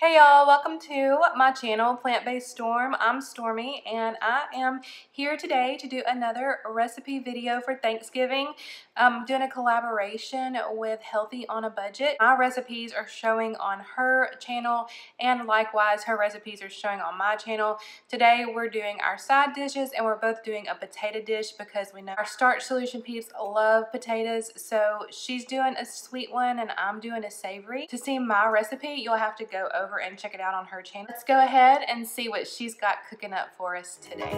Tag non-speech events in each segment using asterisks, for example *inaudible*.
Hey y'all, welcome to my channel, Plant Based Storm. I'm Stormy and I am here today to do another recipe video for Thanksgiving. I'm doing a collaboration with Healthy on a Budget. My recipes are showing on her channel and likewise her recipes are showing on my channel. Today we're doing our side dishes and we're both doing a potato dish because we know our starch solution peeps love potatoes. So she's doing a sweet one and I'm doing a savory. To see my recipe, you'll have to go over over and check it out on her channel. Let's go ahead and see what she's got cooking up for us today.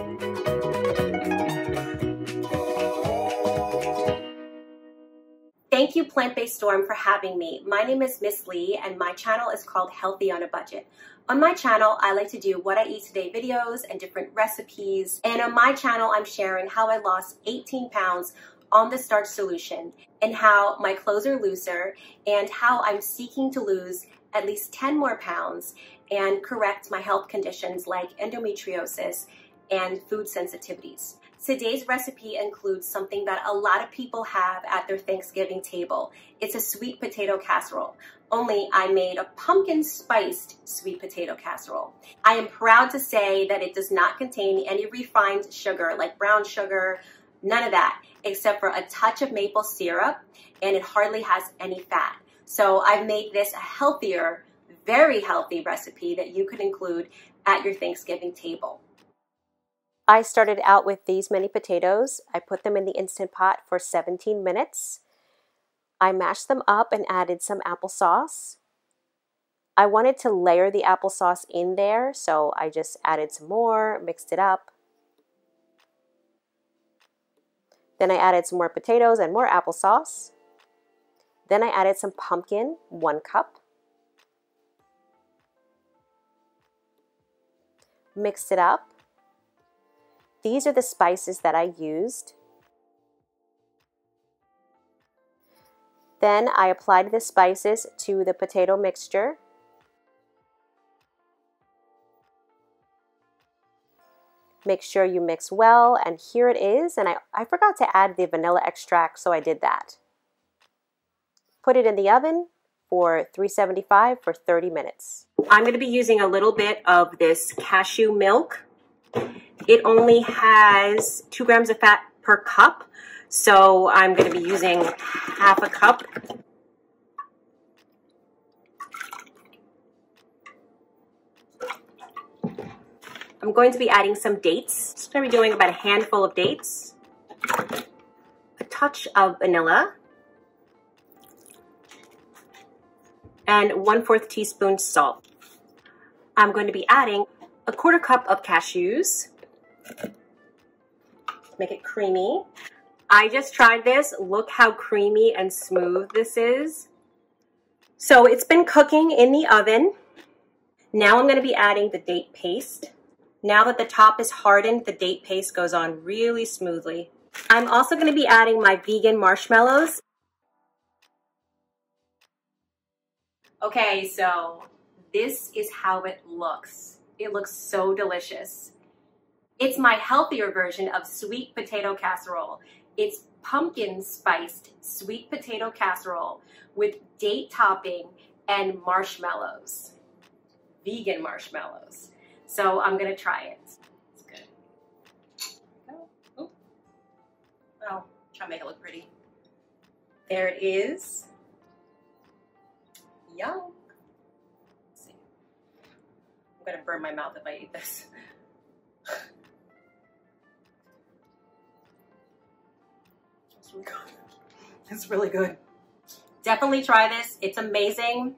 Thank you Plant Based Storm for having me. My name is Missleigh and my channel is called Healthy on a Budget. On my channel, I like to do what I eat today videos and different recipes. And on my channel, I'm sharing how I lost 18 pounds on the starch solution and how my clothes are looser and how I'm seeking to lose at least 10 more pounds and correct my health conditions like endometriosis and food sensitivities. Today's recipe includes something that a lot of people have at their Thanksgiving table. It's a sweet potato casserole, only I made a pumpkin spiced sweet potato casserole. I am proud to say that it does not contain any refined sugar like brown sugar, none of that, except for a touch of maple syrup, and it hardly has any fat. So I've made this a healthier, very healthy recipe that you could include at your Thanksgiving table. I started out with these many potatoes. I put them in the Instant Pot for 17 minutes. I mashed them up and added some applesauce. I wanted to layer the applesauce in there, so I just added some more, mixed it up. Then I added some more potatoes and more applesauce. Then I added some pumpkin, one cup. Mixed it up. These are the spices that I used. Then I applied the spices to the potato mixture. Make sure you mix well, and here it is. And I, I forgot to add the vanilla extract, so I did that. Put it in the oven for 375 for 30 minutes. I'm going to be using a little bit of this cashew milk. It only has two grams of fat per cup, so I'm going to be using half a cup. I'm going to be adding some dates. I'm to be doing about a handful of dates. A touch of vanilla. And 1 4th teaspoon salt. I'm going to be adding a quarter cup of cashews. Make it creamy. I just tried this. Look how creamy and smooth this is. So it's been cooking in the oven. Now I'm going to be adding the date paste. Now that the top is hardened, the date paste goes on really smoothly. I'm also going to be adding my vegan marshmallows. Okay, so this is how it looks. It looks so delicious. It's my healthier version of sweet potato casserole. It's pumpkin spiced sweet potato casserole with date topping and marshmallows, vegan marshmallows. So I'm gonna try it. It's good. Oh, oh. Well, try to make it look pretty. There it is. Yum. see. I'm gonna burn my mouth if I eat this. *laughs* it's really good. It's really good. Definitely try this. It's amazing.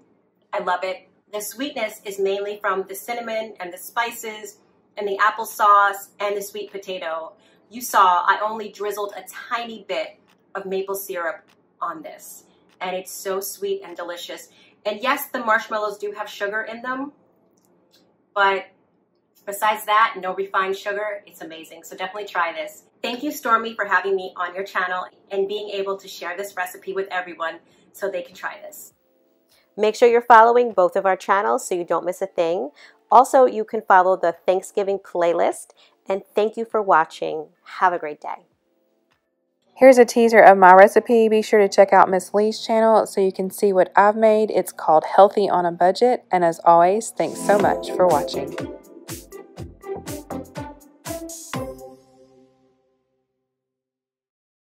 I love it. The sweetness is mainly from the cinnamon and the spices and the applesauce and the sweet potato. You saw I only drizzled a tiny bit of maple syrup on this and it's so sweet and delicious. And yes, the marshmallows do have sugar in them, but besides that, no refined sugar. It's amazing. So definitely try this. Thank you, Stormy, for having me on your channel and being able to share this recipe with everyone so they can try this. Make sure you're following both of our channels so you don't miss a thing. Also, you can follow the Thanksgiving playlist. And thank you for watching. Have a great day. Here's a teaser of my recipe. Be sure to check out Missleigh's channel so you can see what I've made. It's called Healthy on a Budget. And as always, thanks so much for watching.